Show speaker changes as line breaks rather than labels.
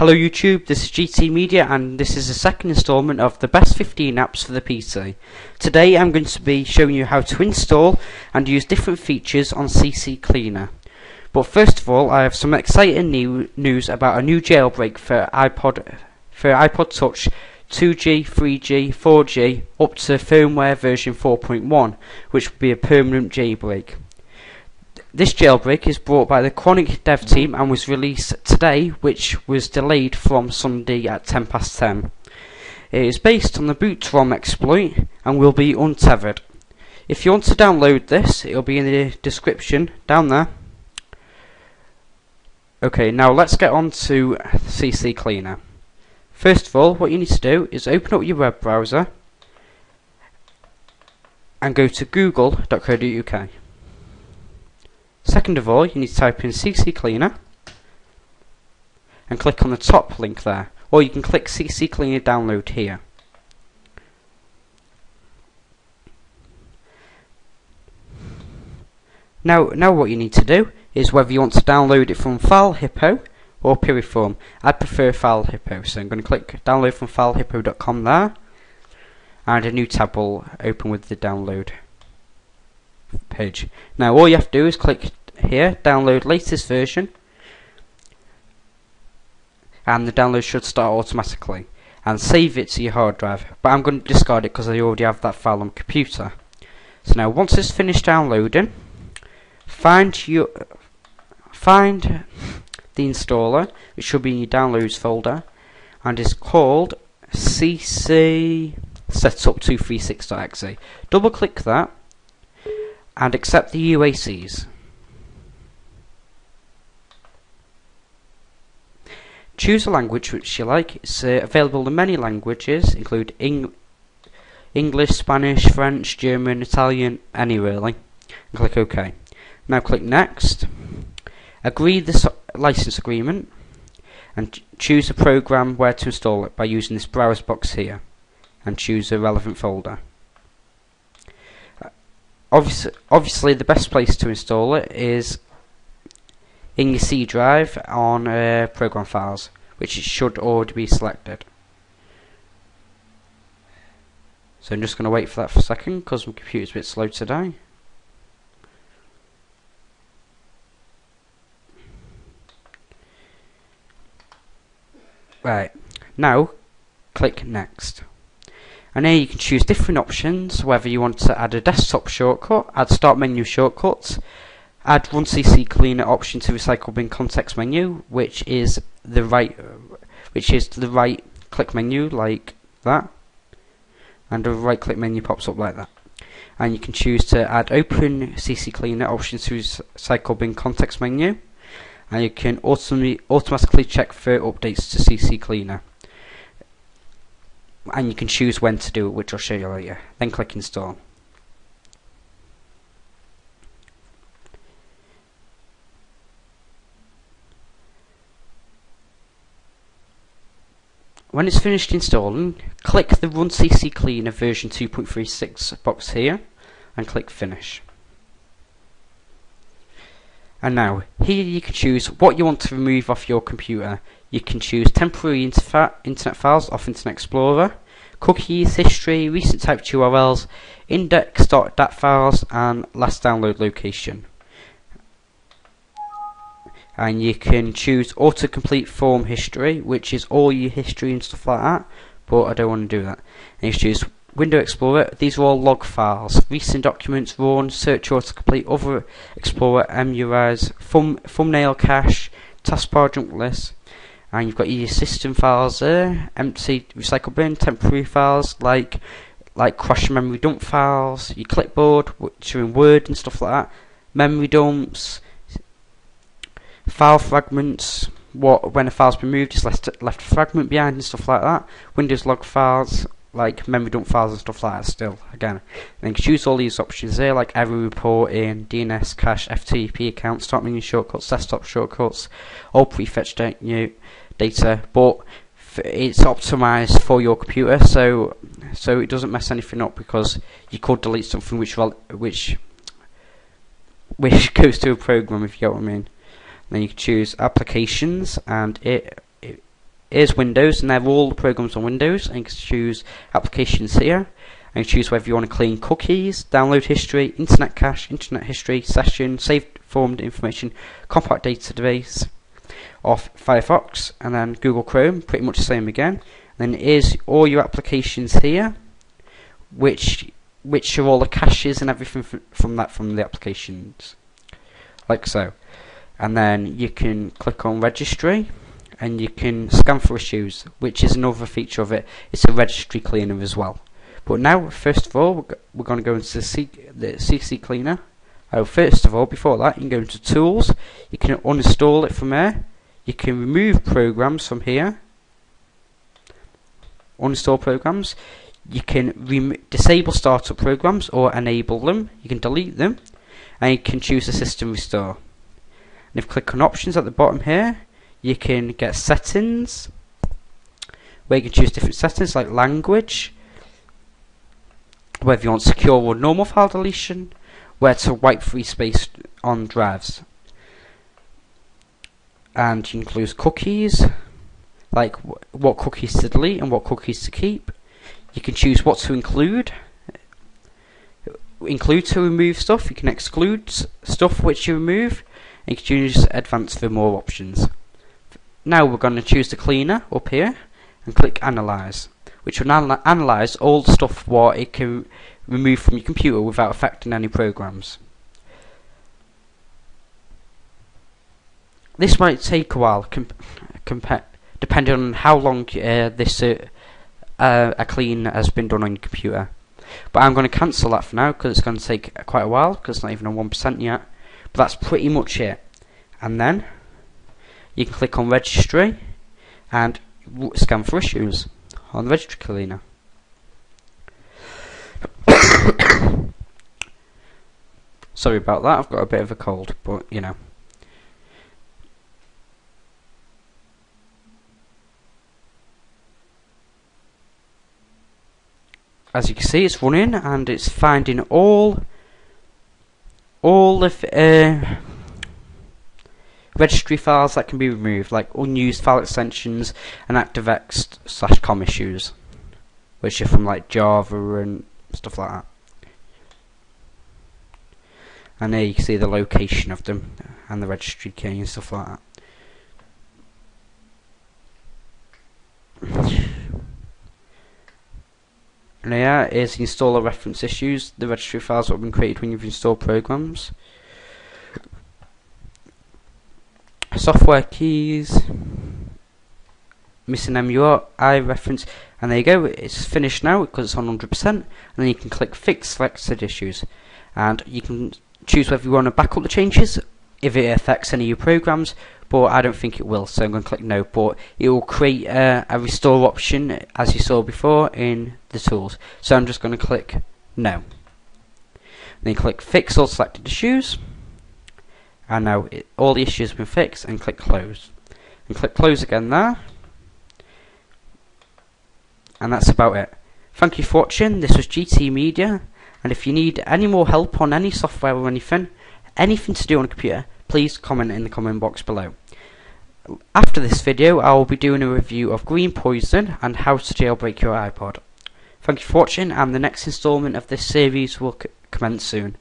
Hello YouTube, this is GT Media and this is the second installment of the best 15 apps for the PC. Today I'm going to be showing you how to install and use different features on CC Cleaner. But first of all I have some exciting new news about a new jailbreak for iPod for iPod Touch 2G, 3G, 4G up to firmware version 4.1 which will be a permanent jailbreak. This jailbreak is brought by the Chronic dev team and was released today, which was delayed from Sunday at 10 past 10. It is based on the boot ROM exploit and will be untethered. If you want to download this, it will be in the description down there. Okay, now let's get on to CC Cleaner. First of all, what you need to do is open up your web browser and go to google.co.uk. Second of all, you need to type in CC Cleaner and click on the top link there, or you can click CC Cleaner download here. Now, now what you need to do is whether you want to download it from FileHippo or Piriform. I prefer FileHippo, so I'm going to click download from filehippo.com there, and a new tab will open with the download page. Now all you have to do is click here, download latest version, and the download should start automatically, and save it to your hard drive. But I'm going to discard it because I already have that file on my computer. So now once it's finished downloading, find your find the installer, which should be in your downloads folder, and is called CC Setup236.exe. Double click that and accept the UACs. Choose a language which you like. It's uh, available in many languages, include Eng English, Spanish, French, German, Italian, any really. And click OK. Now click Next. Agree this license agreement and choose the program where to install it by using this browse box here and choose a relevant folder. Obviously, obviously the best place to install it is in your C drive on uh, program files, which should already be selected. So I'm just going to wait for that for a second because my computer's a bit slow today. Right, now click next. And here you can choose different options whether you want to add a desktop shortcut, add start menu shortcuts, add run CC cleaner option to recycle bin context menu which is the right which is the right click menu like that. And the right click menu pops up like that. And you can choose to add open CC cleaner option to recycle bin context menu and you can automatically check for updates to CC cleaner. And you can choose when to do it which I'll show you later. Then click install. When it's finished installing, click the Run CC Cleaner version 2.36 box here and click Finish. And now, here you can choose what you want to remove off your computer. You can choose temporary internet files off Internet Explorer, cookies, history, recent typed URLs, index.dat files, and last download location. And you can choose autocomplete form history, which is all your history and stuff like that, but I don't want to do that. And you choose Window Explorer, these are all log files, recent documents, run, search autocomplete, other Explorer, MUIs, thumb, thumbnail cache, taskbar junk list, and you've got your system files there, empty recycle bin, temporary files like like crash memory dump files, your clipboard, which are in Word and stuff like that, memory dumps, file fragments, what when a file's been moved, it's left left a fragment behind and stuff like that. Windows log files, like memory dump files and stuff like that still again you can choose all these options there like error reporting DNS cache FTP accounts start menu shortcuts desktop shortcuts all prefetch data but it's optimized for your computer, so so it doesn't mess anything up because you could delete something which which which goes to a program if you get what I mean. then you can choose applications and it is Windows and they're all the programs on Windows and you can choose applications here and choose whether you want to clean cookies, download history, internet cache, internet history, session, saved formed information, compact database of Firefox and then Google Chrome, pretty much the same again. Then is all your applications here, which which are all the caches and everything from that from the applications, like so. And then you can click on registry and you can scan for issues, which is another feature of it. It's a registry cleaner as well. But now, first of all, we're going to go into the, CC cleaner. Oh, first of all, before that, you can go into Tools. You can uninstall it from there. You can remove programs from here. Uninstall programs. You can disable startup programs or enable them. You can delete them. And you can choose the system restore. And if you click on options at the bottom here, you can get settings where you can choose different settings like language, whether you want secure or normal file deletion, where to wipe free space on drives. And you can close cookies, like what cookies to delete and what cookies to keep. You can choose what to include. Include to remove stuff, you can exclude stuff which you remove, and you can choose advanced for more options. Now we're going to choose the cleaner up here and click analyze which will anal analyze all the stuff what it can remove from your computer without affecting any programs. This might take a while, depending on how long uh, this uh, uh, a clean has been done on your computer. But I'm going to cancel that for now because it's going to take quite a while because it's not even on 1% yet. But that's pretty much it. And then you can click on registry and scan for issues on the registry cleaner. Sorry about that, I've got a bit of a cold, but you know. As you can see, it's running and it's finding all all of uh, registry files that can be removed, like unused file extensions and ActiveX slash com issues, which are from like Java and stuff like that. And there you can see the location of them and the registry key and stuff like that. And here is the installer reference issues, the registry files that have been created when you've installed programs. Software keys missing MUI reference and there you go it's finished now because it's on 100% and then you can click fix selected issues. And you can choose whether you want to back up the changes if it affects any of your programs but I don't think it will so I'm going to click no but it will create a restore option as you saw before in the tools. So I'm just going to click no. Then click fix all selected issues and now it, all the issues have been fixed and click close. And click close again there. And that's about it. Thank you for watching. This was GT Media. And if you need any more help on any software or anything anything to do on a computer please comment in the comment box below. After this video I will be doing a review of Green Poison and how to jailbreak your iPod. Thank you for watching and the next installment of this series will commence soon